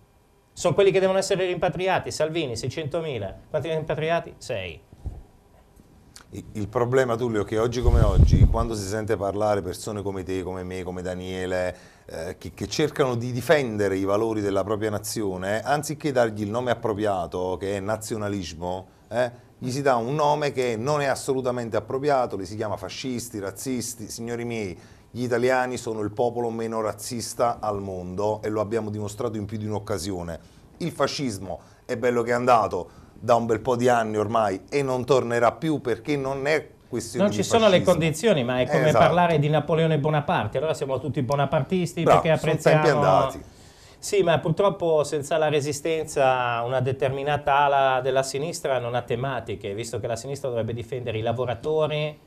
Sono quelli che devono essere rimpatriati, Salvini, 600.000. Quanti rimpatriati? 6. Il- problema, Tullio, è che oggi come oggi, quando si sente parlare persone come te, come me, come Daniele, eh, che, che cercano di difendere i valori della propria nazione, anziché dargli il nome appropriato, che è nazionalismo, eh, gli si dà un nome che non è assolutamente appropriato, li si chiama fascisti, razzisti. Signori miei, gli italiani sono il popolo meno razzista al mondo e lo abbiamo dimostrato in più di un'occasione. Il fascismo è bello che è andato da un bel po' di anni ormai e non tornerà più perché non è questione Non ci sono le condizioni, ma è come Esatto. parlare di Napoleone Bonaparte. Allora siamo tutti bonapartisti Bravo, perché sono apprezziamo... tempi andati. Sì, ma purtroppo senza la resistenza una determinata ala della sinistra non ha tematiche, visto che la sinistra dovrebbe difendere i lavoratori,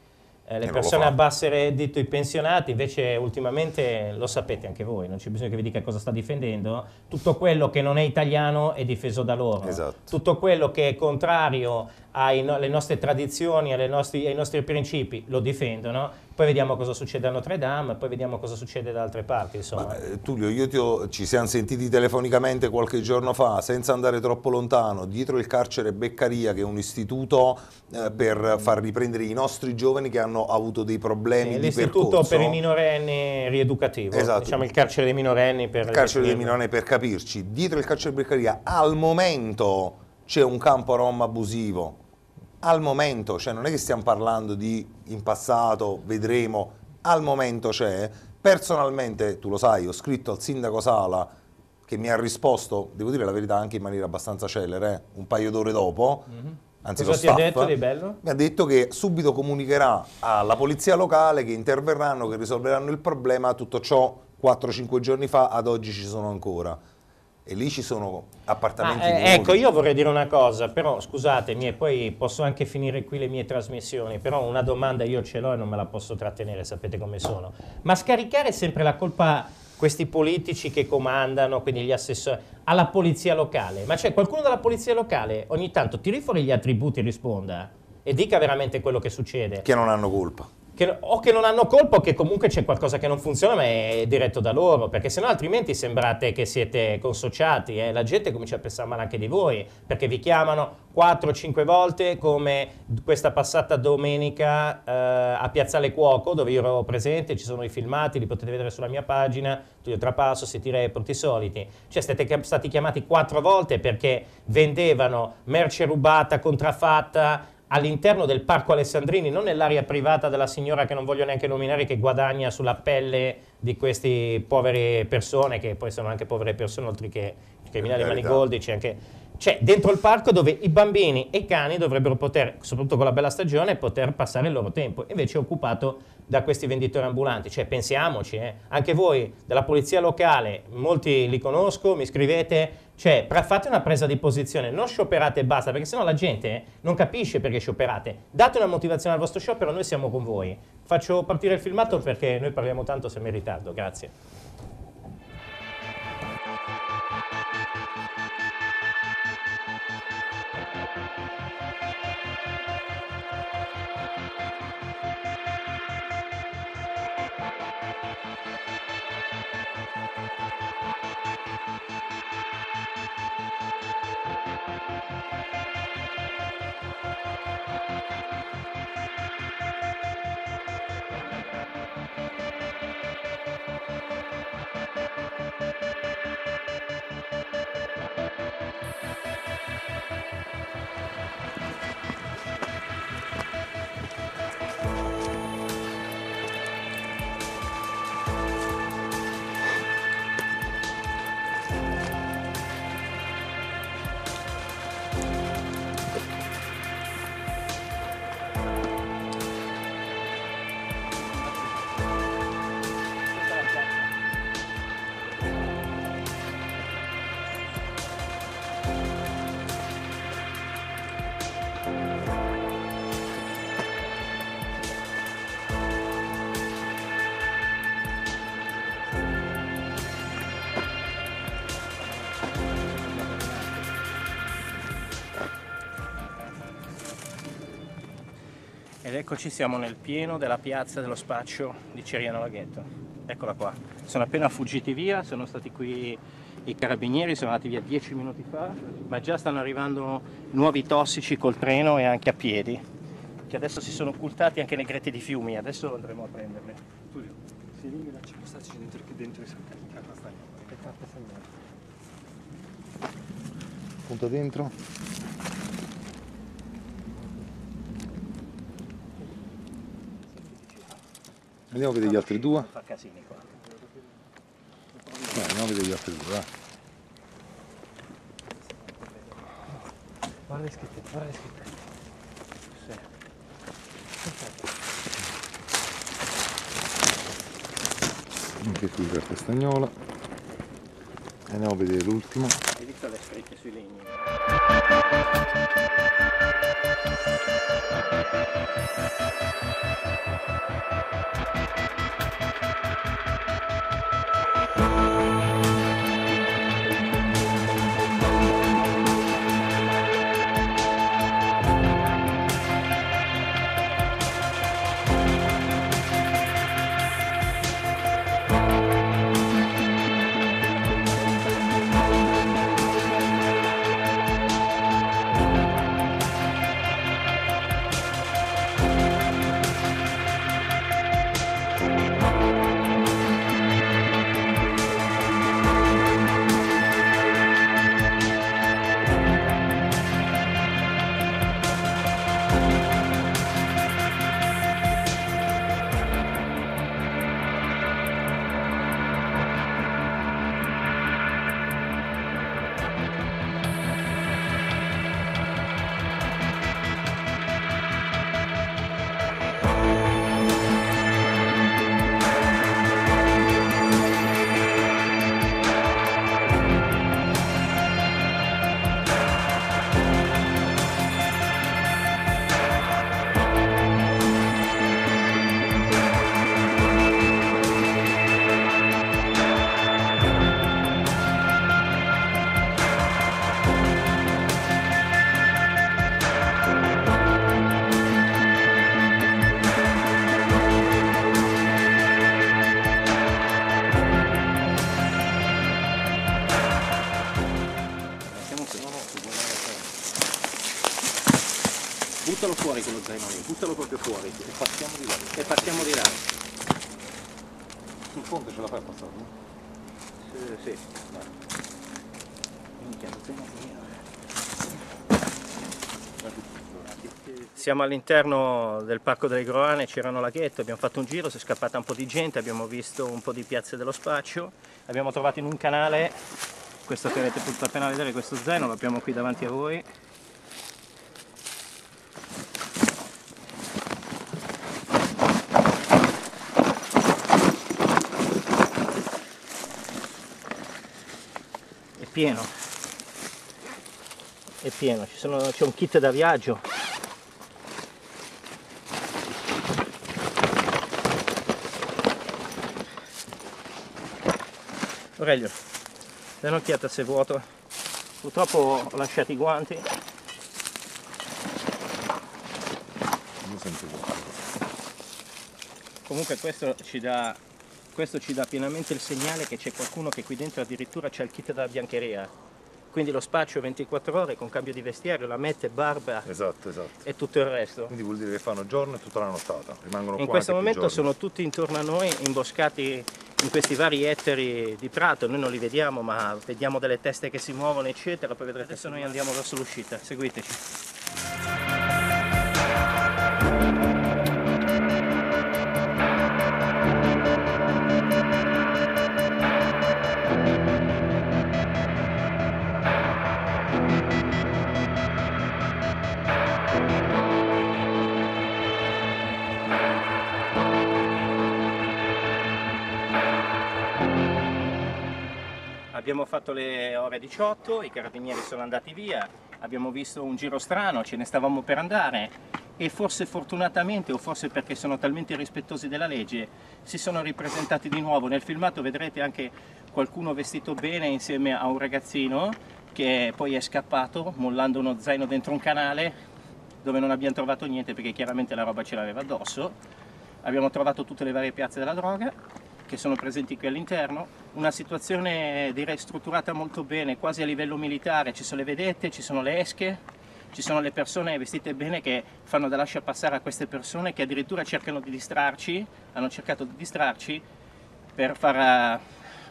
eh, le persone a basso reddito, i pensionati, invece ultimamente lo sapete anche voi, non c'è bisogno che vi dica cosa sta difendendo, tutto quello che non è italiano è difeso da loro, Esatto. tutto quello che è contrario ai no- alle nostre tradizioni, alle nostri- ai nostri principi, lo difendono, poi vediamo cosa succede a Notre Dame, poi vediamo cosa succede da altre parti. Insomma. Eh, Tullio, io ti ho- ci siamo sentiti telefonicamente qualche giorno fa, senza andare troppo lontano, dietro il carcere Beccaria, che è un istituto eh, per far riprendere i nostri giovani che hanno avuto dei problemi Sì, di L'istituto per i minorenni rieducativo, Esatto. diciamo il carcere dei minorenni per Il carcere dei minorenni per capirci, dietro il carcere Beccaria al momento c'è un campo rom abusivo, al momento, cioè non è che stiamo parlando di in passato, vedremo, al momento c'è. Personalmente, tu lo sai, ho scritto al sindaco Sala che mi ha risposto, devo dire la verità anche in maniera abbastanza celere, eh, un paio d'ore dopo, anzi Cosa lo ti ha staff, detto di bello? mi ha detto che subito comunicherà alla polizia locale che interverranno, che risolveranno il problema, tutto ciò 4-5 giorni fa, ad oggi ci sono ancora. E lì ci sono appartamenti Ma, eh, ecco, io vorrei dire una cosa, però scusatemi, e poi posso anche finire qui le mie trasmissioni, però una domanda io ce l'ho e non me la posso trattenere, sapete come sono. Ma scaricare sempre la colpa questi politici che comandano, quindi gli assessori, alla polizia locale? Ma c'è qualcuno della polizia locale ogni tanto tiri fuori gli attributi e risponda e dica veramente quello che succede. Che non hanno colpa. Che- o che non hanno colpa o che comunque c'è qualcosa che non funziona ma è diretto da loro, perché sennò altrimenti sembrate che siete consociati e la gente comincia a pensare male anche di voi, perché vi chiamano 4-5 volte come questa passata domenica eh, a Piazzale Cuoco dove io ero presente, ci sono i filmati, li potete vedere sulla mia pagina, Tullio Trapasso, Siti Report, i soliti. Cioè siete stati chiamati 4 volte perché vendevano merce rubata, contraffatta, all'interno del parco Alessandrini, non nell'area privata della signora che non voglio neanche nominare, che guadagna sulla pelle di queste povere persone, che poi sono anche povere persone, oltre che criminali manigoldi, c'è anche... Cioè, dentro il parco dove i bambini e i cani dovrebbero poter, soprattutto con la bella stagione, poter passare il loro tempo. Invece è occupato da questi venditori ambulanti. Cioè, pensiamoci, eh. anche voi della polizia locale, molti li conosco, mi scrivete, cioè, fate una presa di posizione, non scioperate e basta, perché sennò la gente non capisce perché scioperate. Date una motivazione al vostro sciopero, noi siamo con voi. Faccio partire il filmato perché noi parliamo tanto, siamo in ritardo. Grazie. Eccoci, siamo nel pieno della piazza dello spaccio di Ceriano Laghetto. Eccola qua. Sono appena fuggiti via, sono stati qui i carabinieri, sono andati via dieci minuti fa, ma già stanno arrivando nuovi tossici col treno e anche a piedi, che adesso si sono occultati anche nei gretti di fiumi, adesso andremo a prenderli. Tullio, si elimina c'è passarci dentro qui dentro i carta. E. Punta dentro. Andiamo a vedere gli altri due. Fa casini qua. Dai, andiamo a vedere gli altri due. dai. Guarda le scritte, guarda le scritte. Anche qui carta stagnola. Andiamo a vedere l'ultimo. Hai visto le scritte sui legni? qui. Fuori. E partiamo di là. E partiamo di là. Sul ponte ce la fai a passare, no? Sì, sì. Dai. Minchia, zaino mio. Siamo all'interno del Parco delle Groane, c'erano laghetto, abbiamo fatto un giro, si è scappata un po' di gente, abbiamo visto un po' di piazze dello spaccio, abbiamo trovato in un canale, questo che avete potuto appena vedere, questo zaino, lo abbiamo qui davanti a voi. Pieno, è pieno, ci sono- c'è un kit da viaggio, Aurelio, dai un'occhiata se è vuoto. Purtroppo ho lasciato i guanti. Comunque questo ci dà, questo ci dà pienamente il segnale che c'è qualcuno che qui dentro addirittura c'ha il kit della biancheria. Quindi lo spaccio 24 ore con cambio di vestiario, la mette, barba Esatto, esatto. e tutto il resto. Quindi vuol dire che fanno giorno e tutta la nottata. Rimangono In qua questo momento sono tutti intorno a noi, imboscati in questi vari ettari di prato, noi non li vediamo ma vediamo delle teste che si muovono eccetera, poi vedrete adesso noi andiamo verso l'uscita, seguiteci. Abbiamo fatto le ore 18, i carabinieri sono andati via, abbiamo visto un giro strano, ce ne stavamo per andare e forse fortunatamente o forse perché sono talmente rispettosi della legge si sono ripresentati di nuovo. Nel filmato vedrete anche qualcuno vestito bene insieme a un ragazzino che poi è scappato mollando uno zaino dentro un canale dove non abbiamo trovato niente perché chiaramente la roba ce l'aveva addosso. Abbiamo trovato tutte le varie piazze della droga che sono presenti qui all'interno, una situazione direi strutturata molto bene, quasi a livello militare, ci sono le vedette, ci sono le esche, ci sono le persone vestite bene che fanno da lascia passare a queste persone che addirittura cercano di distrarci, hanno cercato di distrarci per far eh,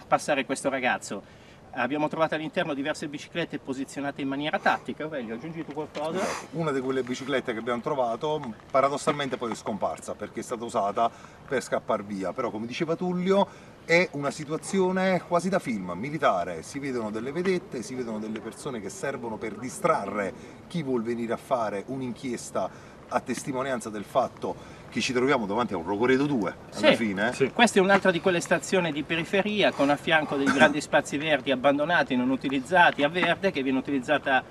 passare questo ragazzo. Abbiamo trovato all'interno diverse biciclette posizionate in maniera tattica, Aurelio, aggiungi tu qualcosa? Una di quelle biciclette che abbiamo trovato paradossalmente poi è scomparsa perché è stata usata per scappare via, però come diceva Tullio è una situazione quasi da film militare, si vedono delle vedette, si vedono delle persone che servono per distrarre chi vuol venire a fare un'inchiesta a testimonianza del fatto che ci troviamo davanti a un Rogoredo 2 alla Sì. fine. Questa è un'altra di quelle stazioni di periferia con a fianco dei grandi spazi verdi abbandonati, non utilizzati, a verde, che viene utilizzata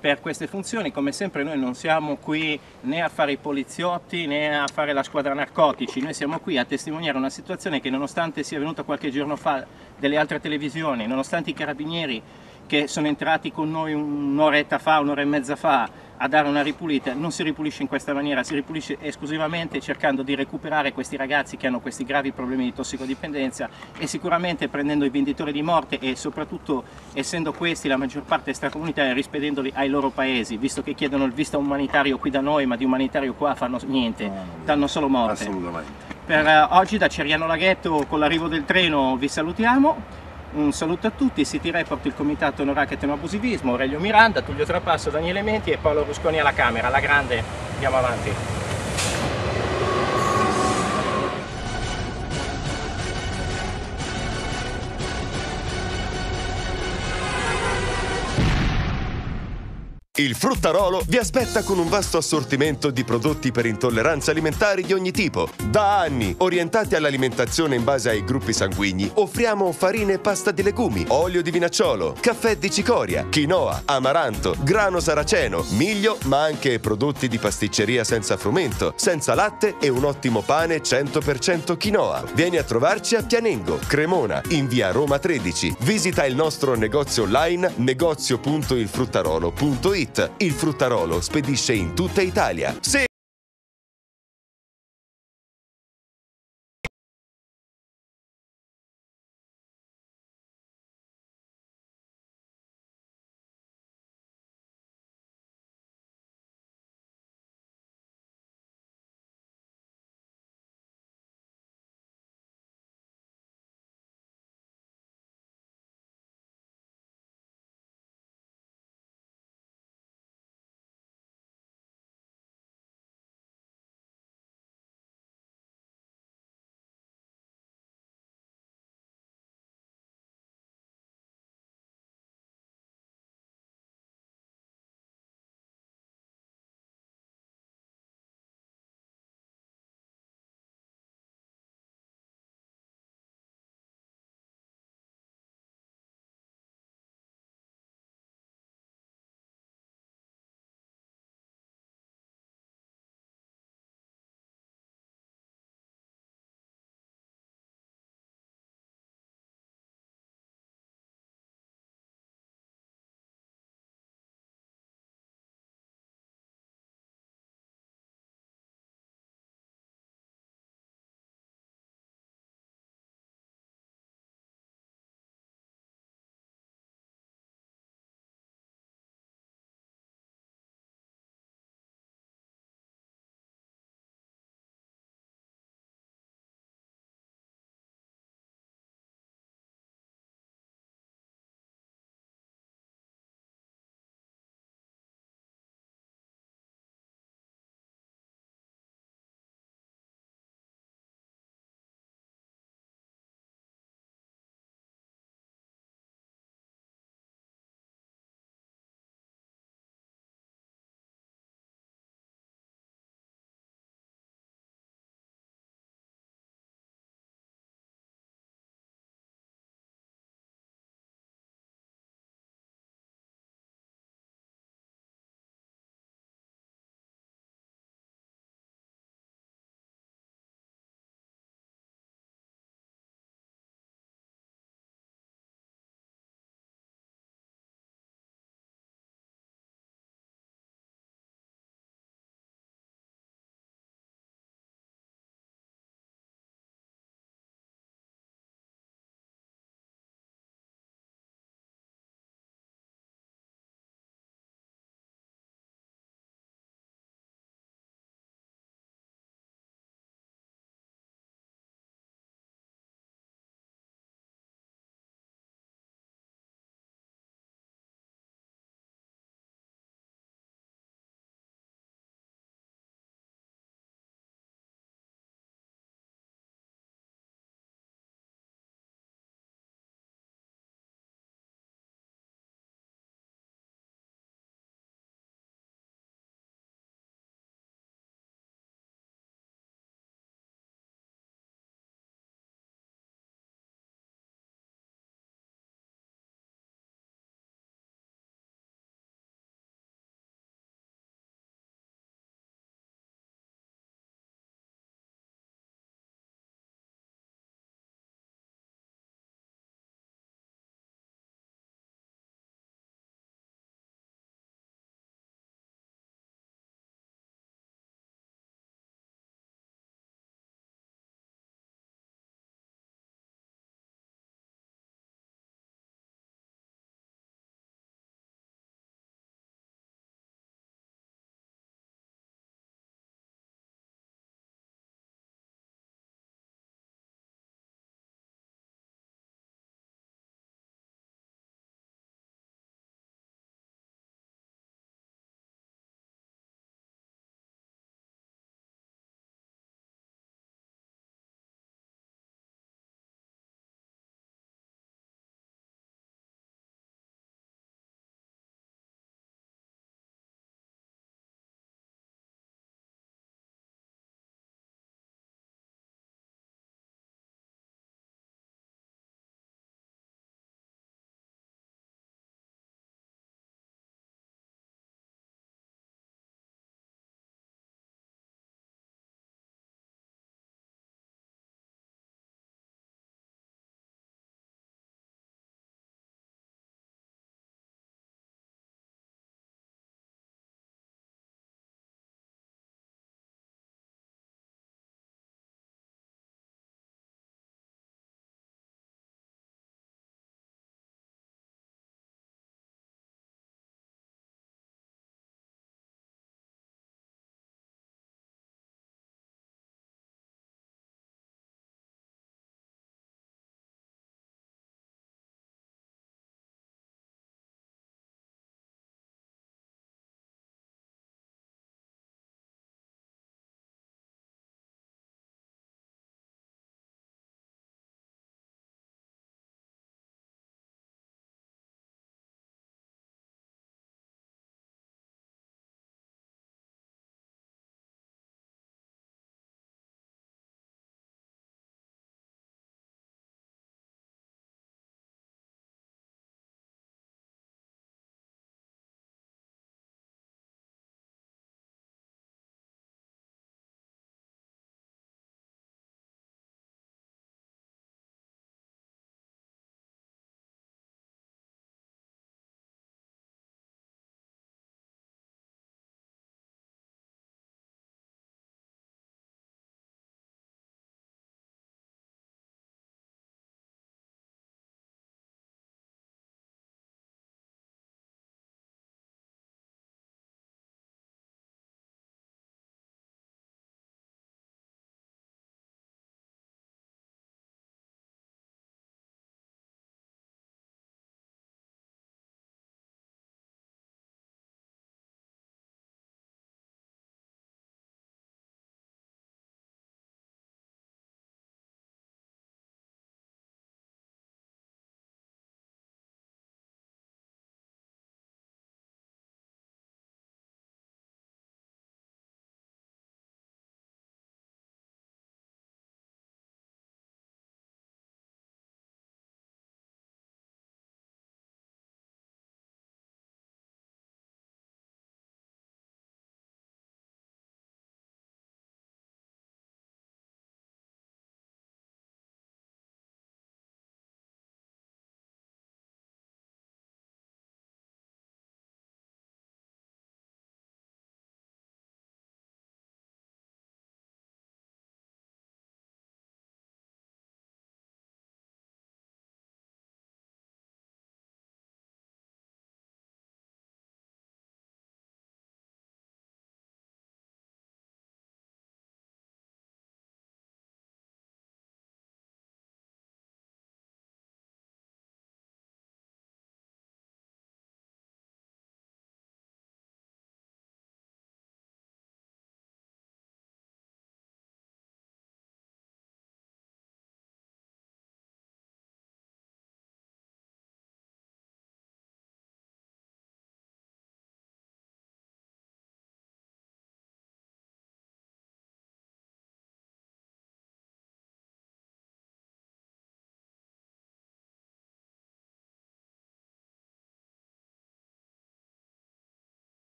per queste funzioni. Come sempre noi non siamo qui né a fare i poliziotti né a fare la squadra narcotici, noi siamo qui a testimoniare una situazione che nonostante sia venuta qualche giorno fa delle altre televisioni, nonostante i carabinieri che sono entrati con noi un'oretta fa, un'ora e mezza fa a dare una ripulita, non si ripulisce in questa maniera, si ripulisce esclusivamente cercando di recuperare questi ragazzi che hanno questi gravi problemi di tossicodipendenza e sicuramente prendendo i venditori di morte e soprattutto essendo questi la maggior parte extracomunitaria rispedendoli ai loro paesi, visto che chiedono il visto umanitario qui da noi, ma di umanitario qua fanno niente, danno solo morte. Assolutamente. Per eh, oggi da Ceriano Laghetto con l'arrivo del treno vi salutiamo. Un saluto a tutti, City Report, il comitato No e No Abusivismo, Aurelio Miranda, Tullio Trapasso, Daniele Menti e Paolo Rusconi alla Camera. Alla grande, andiamo avanti. Il Fruttarolo vi aspetta con un vasto assortimento di prodotti per intolleranze alimentari di ogni tipo. Da anni, orientati all'alimentazione in base ai gruppi sanguigni, offriamo farine e pasta di legumi, olio di vinacciolo, caffè di cicoria, quinoa, amaranto, grano saraceno, miglio, ma anche prodotti di pasticceria senza frumento, senza latte e un ottimo pane 100% quinoa. Vieni a trovarci a Pianengo, Cremona, in via Roma 13. Visita il nostro negozio online negozio.ilfruttarolo.it. Il Fruttarolo spedisce in tutta Italia. Se